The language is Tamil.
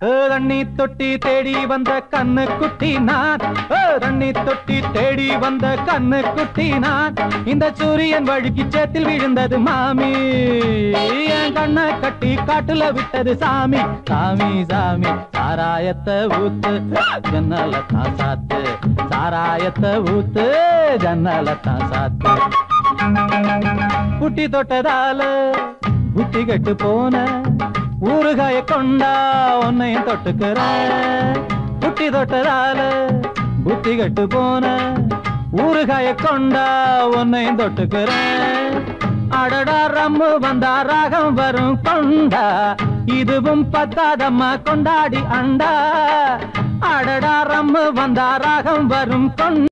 தண்ணி தொட்டி தேடி வந்த கண்ணு குட்டி நான் தண்ணி தொட்டி தேடி வந்த கண்ணு குட்டி நான் இந்த சூரியன் வழுக்கி சேத்தில் விழுந்தது மாமி. என் கண்ணை கட்டி காட்டுல விட்டது சாமி. சாமி சாமி சாராயத்தை ஊத்து ஜன்னல தான் சாத்து. சாராயத்தை ஊத்து ஜன்னல தான் சாத்து. புட்டி தொட்டதால புட்டி கட்டு போன ஊறுகாய கொண்டா உன்னையும் தொட்டுக்கிற புட்டி தொட்டதால புத்தி கட்டு போன ஊறுகாய கொண்டா உன்னையும் தொட்டுக்கிற அடடா ரம்மு வந்தா ராகம் வரும் கொண்டா. இதுவும் பத்தாதம்மா கொண்டாடி அண்டா. அடடா ரம்மு வந்தா ராகம் வரும் கொண்டா.